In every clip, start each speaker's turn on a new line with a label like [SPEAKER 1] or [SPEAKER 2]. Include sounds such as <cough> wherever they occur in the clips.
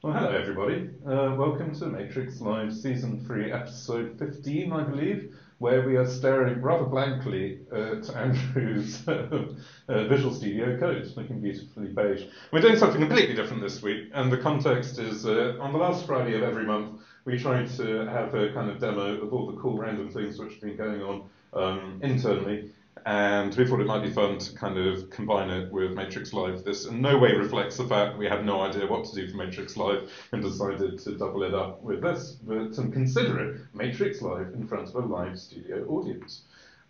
[SPEAKER 1] Well, hello everybody. Uh, welcome to Matrix Live Season 3, Episode 15, I believe, where we are staring rather blankly at Andrew's <laughs> uh, Visual Studio Code, looking beautifully beige. We're doing something completely different this week, and the context is uh, on the last Friday of every month, we try to have a kind of demo of all the cool random things which have been going on um, internally and we thought it might be fun to kind of combine it with Matrix Live. This in no way reflects the fact we have no idea what to do for Matrix Live and decided to double it up with this, but to consider it Matrix Live in front of a live studio audience.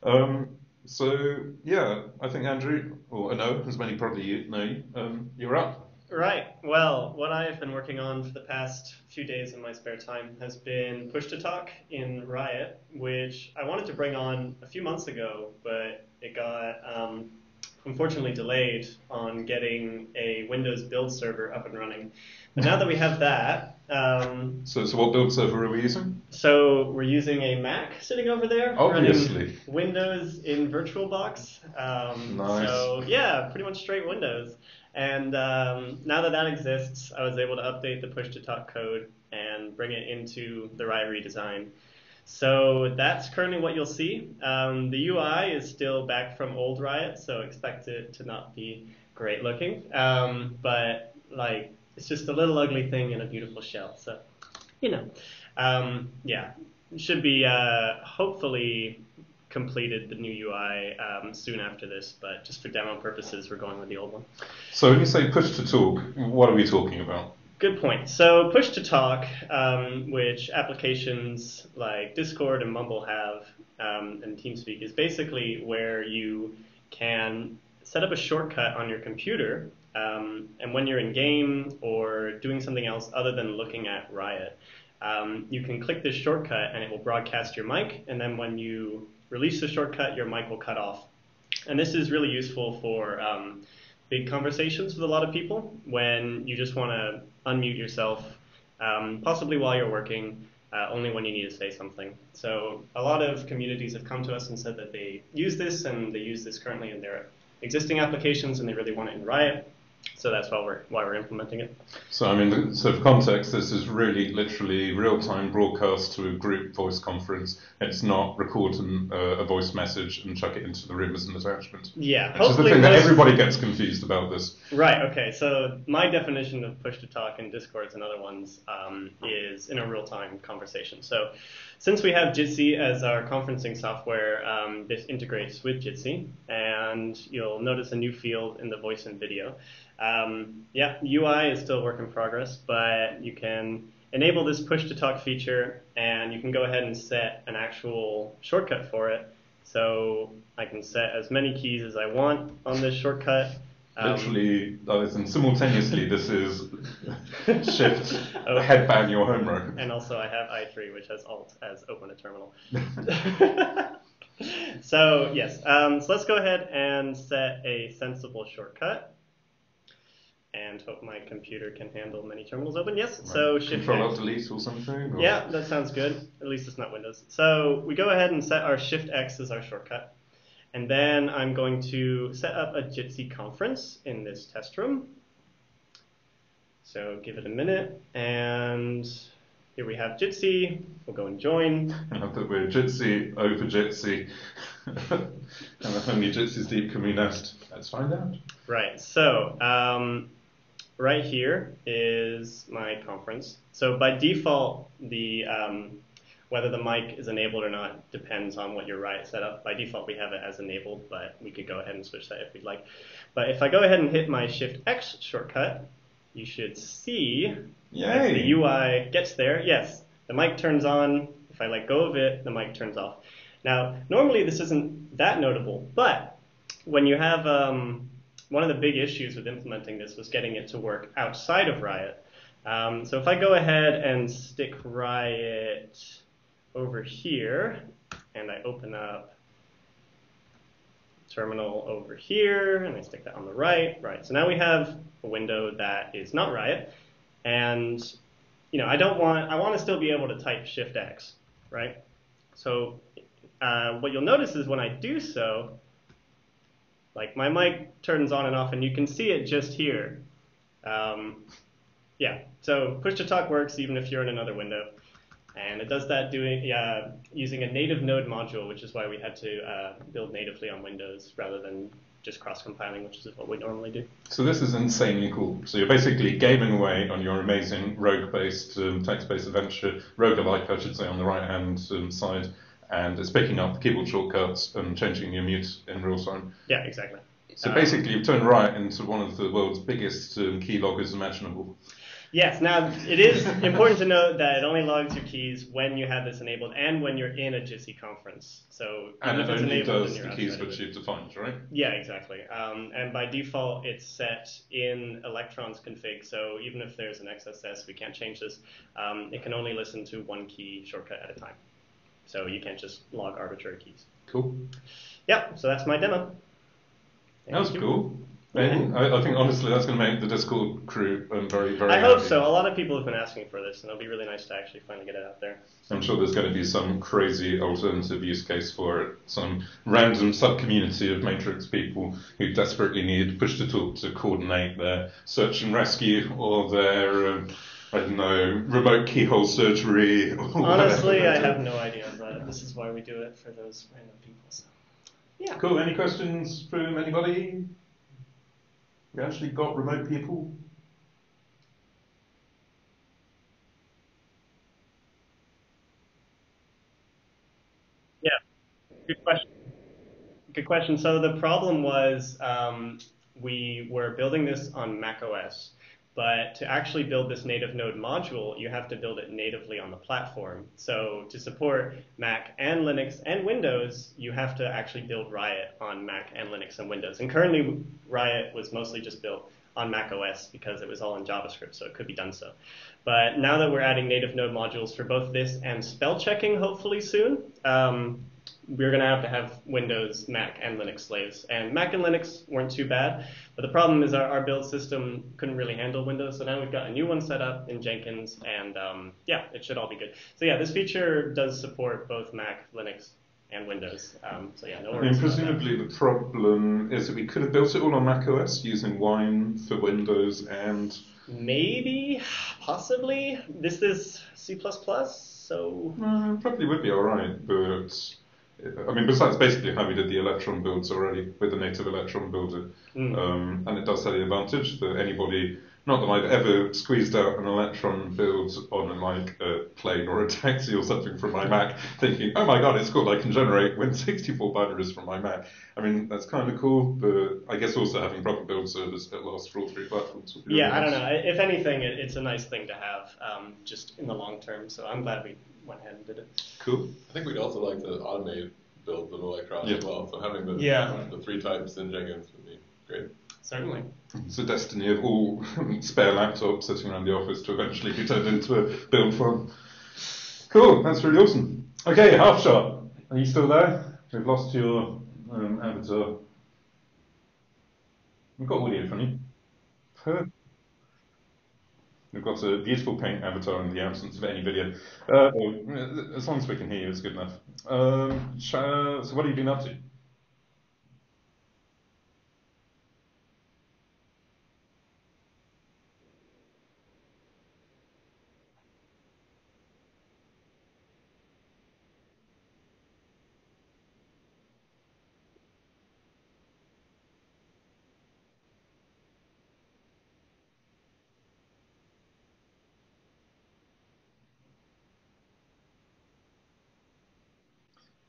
[SPEAKER 1] Um, so yeah, I think Andrew, or know, as many probably know, um, you're up.
[SPEAKER 2] Right. Well, what I've been working on for the past few days in my spare time has been Push to Talk in Riot, which I wanted to bring on a few months ago, but it got um, unfortunately delayed on getting a Windows build server up and running. But now that we have that, um,
[SPEAKER 1] so so what build server are we using?
[SPEAKER 2] So we're using a Mac sitting over there,
[SPEAKER 1] Obviously.
[SPEAKER 2] running Windows in VirtualBox. Um,
[SPEAKER 1] nice.
[SPEAKER 2] So yeah, pretty much straight Windows. And um, now that that exists, I was able to update the push to talk code and bring it into the Riot redesign. So that's currently what you'll see. Um, the UI is still back from old Riot, so expect it to not be great looking. Um, but like, it's just a little ugly thing in a beautiful shell. So, you know, um, yeah, should be uh, hopefully completed the new UI um, soon after this, but just for demo purposes, we're going with the old one.
[SPEAKER 1] So when you say push to talk, what are we talking about?
[SPEAKER 2] Good point. So push to talk, um, which applications like Discord and Mumble have, um, and TeamSpeak, is basically where you can set up a shortcut on your computer, um, and when you're in game or doing something else other than looking at Riot, um, you can click this shortcut and it will broadcast your mic, and then when you release the shortcut, your mic will cut off. And this is really useful for um, big conversations with a lot of people when you just want to unmute yourself, um, possibly while you're working, uh, only when you need to say something. So a lot of communities have come to us and said that they use this and they use this currently in their existing applications and they really want it in Riot. So that's why we're why we're implementing it.
[SPEAKER 1] So I mean, so for context, this is really literally real-time broadcast to a group voice conference. It's not recording uh, a voice message and chuck it into the room as an attachment.
[SPEAKER 2] Yeah,
[SPEAKER 1] Which is the thing that everybody gets confused about this.
[SPEAKER 2] Right. Okay. So my definition of push to talk in Discords and other ones um, is in a real-time conversation. So since we have Jitsi as our conferencing software, um, this integrates with Jitsi, and you'll notice a new field in the voice and video. Um, yeah, UI is still a work in progress, but you can enable this push to talk feature and you can go ahead and set an actual shortcut for it. So I can set as many keys as I want on this shortcut.
[SPEAKER 1] Um, Literally, um, and simultaneously, this is <laughs> shift oh, headbang your home row.
[SPEAKER 2] And also, I have i3, which has Alt as open a terminal. <laughs> <laughs> so yes, um, so let's go ahead and set a sensible shortcut and hope my computer can handle many terminals open. Yes, right. so
[SPEAKER 1] shift Control Alt Delete or something? Or?
[SPEAKER 2] Yeah, that sounds good. At least it's not Windows. So we go ahead and set our Shift X as our shortcut. And then I'm going to set up a Jitsi conference in this test room. So give it a minute, and here we have Jitsi. We'll go and join. <laughs>
[SPEAKER 1] I put we're Jitsi over Jitsi, <laughs> and many Jitsi's deep can we nest? Let's find out.
[SPEAKER 2] Right. So um, right here is my conference. So by default, the um, whether the mic is enabled or not depends on what your Riot setup. By default, we have it as enabled, but we could go ahead and switch that if we'd like. But if I go ahead and hit my Shift X shortcut, you should see
[SPEAKER 1] Yay.
[SPEAKER 2] the UI gets there, yes, the mic turns on. If I let go of it, the mic turns off. Now, normally this isn't that notable, but when you have um, one of the big issues with implementing this was getting it to work outside of Riot. Um, so if I go ahead and stick Riot over here, and I open up terminal over here, and I stick that on the right, right. So now we have a window that is not Riot, and you know I don't want I want to still be able to type Shift X, right? So uh, what you'll notice is when I do so, like my mic turns on and off, and you can see it just here. Um, yeah, So push to talk works even if you're in another window. And it does that doing uh, using a native node module, which is why we had to uh, build natively on Windows rather than just cross-compiling, which is what we normally do.
[SPEAKER 1] So this is insanely cool. So you're basically gaming away on your amazing rogue-based, um, text-based adventure, rogue-like, I should say, on the right-hand um, side, and it's picking up keyboard shortcuts and changing your mute in real time.
[SPEAKER 2] Yeah, exactly.
[SPEAKER 1] So
[SPEAKER 2] Um,
[SPEAKER 1] basically, you've turned Riot into one of the world's biggest um, keyloggers imaginable.
[SPEAKER 2] Yes, now it is important to note that it only logs your keys when you have this enabled and when you're in a Jitsi conference. So
[SPEAKER 1] And it only
[SPEAKER 2] enabled,
[SPEAKER 1] does the keys which you've defined, right?
[SPEAKER 2] Yeah, exactly. Um, and by default, it's set in Electron's config. So even if there's an XSS, we can't change this. Um, it can only listen to one key shortcut at a time. So you can't just log arbitrary keys.
[SPEAKER 1] Cool.
[SPEAKER 2] Yeah, So that's my demo.
[SPEAKER 1] That was
[SPEAKER 2] you.
[SPEAKER 1] cool. And I, I think honestly that's going to make the Discord crew um, very, very
[SPEAKER 2] I hope
[SPEAKER 1] happy.
[SPEAKER 2] so. A lot of people have been asking for this, and it'll be really nice to actually finally get it out there.
[SPEAKER 1] I'm sure there's going to be some crazy alternative use case for it. Some random sub community of Matrix people who desperately need push to talk to coordinate their search and rescue or their, um, I don't know, remote keyhole surgery. Or
[SPEAKER 2] Honestly. I have no idea, but this is why we do it for those random people. So. Yeah.
[SPEAKER 1] Cool. Any questions from anybody? We actually got remote people.
[SPEAKER 2] Yeah, good question. Good question. So the problem was um, we were building this on Mac OS, but to actually build this native node module, you have to build it natively on the platform. So to support Mac and Linux and Windows, you have to actually build Riot on Mac and Linux and Windows. And currently, Riot was mostly just built on Mac OS because it was all in JavaScript, so it could be done so. But now that we're adding native node modules for both this and spell checking, hopefully soon, um, we're going to have to have Windows, Mac, and Linux slaves. And Mac and Linux weren't too bad, but the problem is our, our build system couldn't really handle Windows, so now we've got a new one set up in Jenkins, and um, yeah, it should all be good. So yeah, this feature does support both Mac, Linux, and Windows. Um, so yeah, no
[SPEAKER 1] I mean, presumably the problem is that we could have built it all on Mac OS using Wine for Windows and
[SPEAKER 2] Maybe, possibly. This is C++, so
[SPEAKER 1] Uh, probably would be alright, but I mean, besides basically how we did the Electron builds already with the native Electron builder,
[SPEAKER 2] Mm.
[SPEAKER 1] um, and it does have the advantage that anybody, not that I've ever squeezed out an Electron build on like a plane or a taxi or something from my Mac, thinking, oh my god, it's cool, I can generate Win64 binaries from my Mac. I mean, that's kind of cool, but I guess also having proper build servers that last for all three platforms. would be
[SPEAKER 2] yeah,
[SPEAKER 1] really
[SPEAKER 2] I don't know. If anything, it, it's a nice thing to have, um, just in the long term. So I'm glad we went ahead and did it.
[SPEAKER 1] Cool.
[SPEAKER 3] I think we'd also like to automate builds of Electron
[SPEAKER 1] Yeah.
[SPEAKER 3] as well. So having the
[SPEAKER 2] Yeah.
[SPEAKER 3] the three types in Jenkins would be great.
[SPEAKER 2] Certainly.
[SPEAKER 1] It's the destiny of all <laughs> spare laptops sitting around the office to eventually be turned into a build farm. Cool, that's really awesome. Okay, Half-Shot. Are you still there? We've lost your um, avatar. We've got audio from you. Perfect. We've got a beautiful pink avatar in the absence of any video. Uh, as long as we can hear you, it's good enough. Um, so, what have you been up to?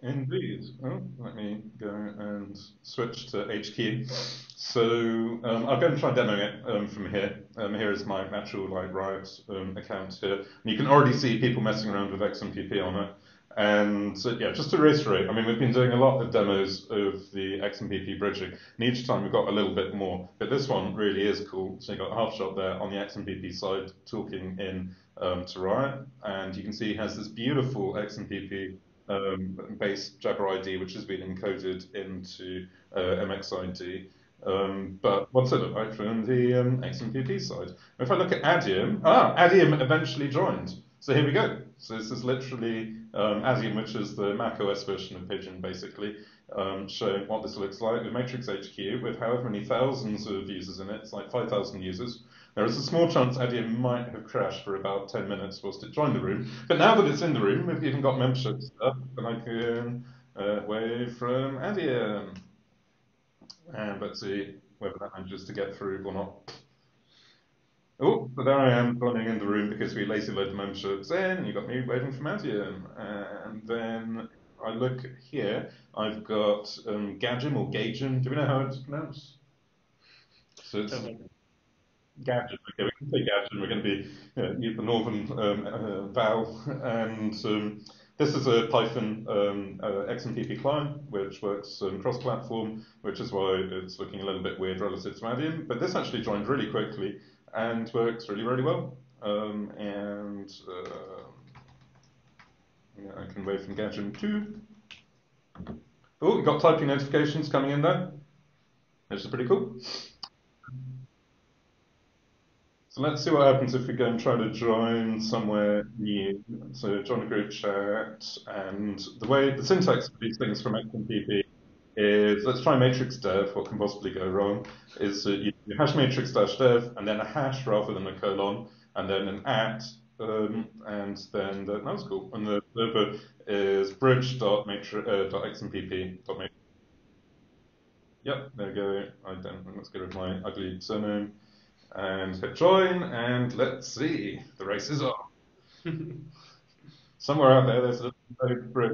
[SPEAKER 1] Indeed. Oh, let me go and switch to HQ. So um, I'll go and try demoing it um, from here. Um, here is my actual like Riot um, account here. And you can already see people messing around with XMPP on it. And so, yeah, just to reiterate, I mean, we've been doing a lot of demos of the XMPP bridging, and each time we've got a little bit more. But this one really is cool. So you've got Half-Shot there on the XMPP side talking in um, to Riot, and you can see he has this beautiful XMPP um, base Jabber ID, which has been encoded into uh, MXID. Um, but what's it look like from the um, XMPP side? If I look at Adium, ah, Adium eventually joined. So here we go. So this is literally um, Adium, which is the Mac OS version of Pidgin, basically, um, showing what this looks like with Matrix HQ with however many thousands of users in it. It's like 5,000 users. There is a small chance Adium might have crashed for about 10 minutes whilst it joined the room. But now that it's in the room, we've even got membership stuff, and I can uh, wave from Adium. And let's see whether that manages to get through or not. Oh, but there I am running in the room because we lazy load the memberships in. And you got me waving from Adium. And then I look here, I've got um, Gadgem or Gagem. Do we know how it's pronounced? So it's
[SPEAKER 2] Okay,
[SPEAKER 1] we can say Gadgem. We're going to be use the northern um, uh, vowel. And um, this is a Python um, uh, XMPP client, which works um, cross-platform, which is why it's looking a little bit weird relative to Adium. But this actually joined really quickly and works really, really well. Um, and uh, yeah, I can wave from Gajim too. Oh, we've got typing notifications coming in there, which is pretty cool. Let's see what happens if we go and try to join somewhere new. So join a group chat, and the way the syntax of these things from XMPP is let's try matrix dev. What can possibly go wrong is that you do hash matrix dash dev and then a hash rather than a colon, and then an at, um, and then the, that was cool. And the server is bridge.xmpp. Yep, there we go. I don't. Let's get rid of my ugly surname and hit join, and let's see. The race is on. <laughs> Somewhere out there, there's a little bridge.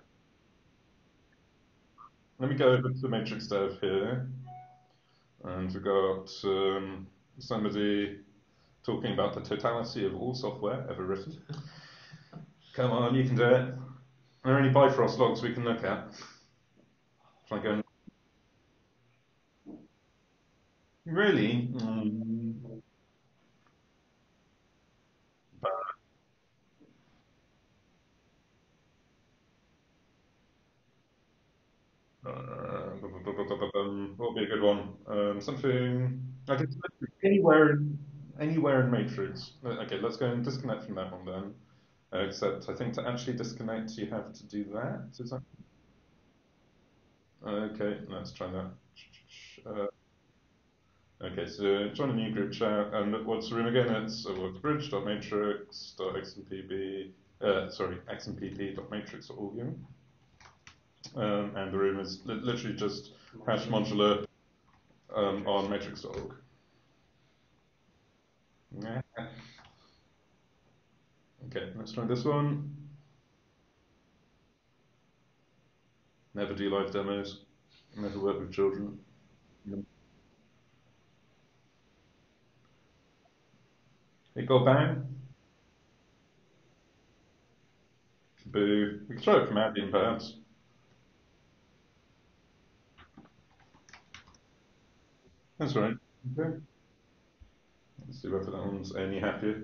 [SPEAKER 1] Let me go over to the matrix dev here, and we've got um, somebody talking about the totality of all software ever written. <laughs> Come on, you can do it. Are there any Bifrost logs we can look at? Shall I go? Really? Mm. But, uh, would be a good one? Um, something guess anywhere in anywhere in Matrix. Uh, Okay, let's go and disconnect from that one then. Uh, except I think to actually disconnect you have to do that. Is that? Okay, let's try that. Uh, okay, so join a new group chat, and what's the room again? It's uh, bridge.matrix.xmpp, uh, sorry, xmpp.matrix.audio. Um, and the room is li- literally just hash modular um, on matrix.org. Okay, let's try this one. Never do live demos. Never work with children. It got bang. Boo. We can try it from Adium perhaps. That's right. Okay. Let's see whether that one's any happier.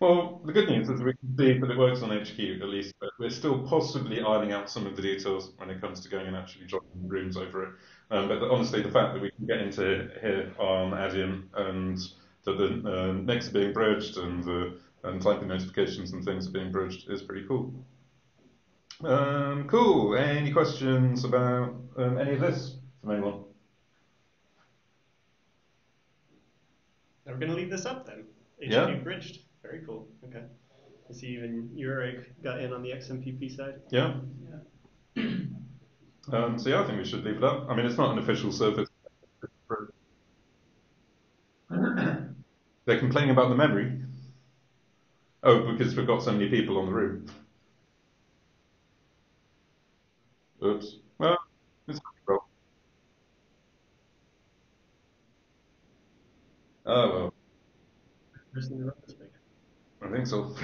[SPEAKER 1] Well, the good news is we can see that it works on HQ at least, but we're still possibly ironing out some of the details when it comes to going and actually joining rooms over it. Um, but the, honestly, the fact that we can get into here on Adium and that the uh, next are being bridged and the and typing notifications and things are being bridged is pretty cool. Um, cool. Any questions about um, any of this from anyone?
[SPEAKER 2] We're going to leave this up then. HQ
[SPEAKER 1] Yeah.
[SPEAKER 2] bridged. Very cool. Okay. I see even Yurik got in on the XMPP side.
[SPEAKER 1] Yeah.
[SPEAKER 2] Yeah. <clears throat>
[SPEAKER 1] Um, so yeah, I think we should leave it up. I mean, it's not an official service. They're complaining about the memory. Oh, because we've got so many people on the room. Oops. Well, it's well. Oh well,
[SPEAKER 2] Person who wrote this thing.
[SPEAKER 1] I think so.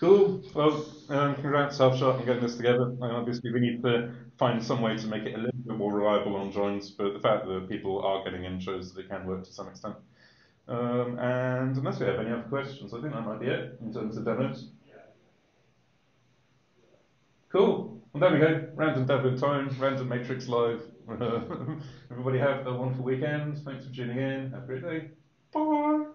[SPEAKER 1] Cool. Well, um, congrats, Half-Shot, on getting this together. And obviously, we need to find some way to make it a little bit more reliable on joins, but the fact that people are getting in shows that it can work to some extent. Um, and unless we have any other questions, I think that might be it in terms of demos. Cool. Well, there we go. Random Devon Tone, random Matrix live. <laughs> Everybody have a wonderful weekend. Thanks for tuning in. Have a great day. Bye.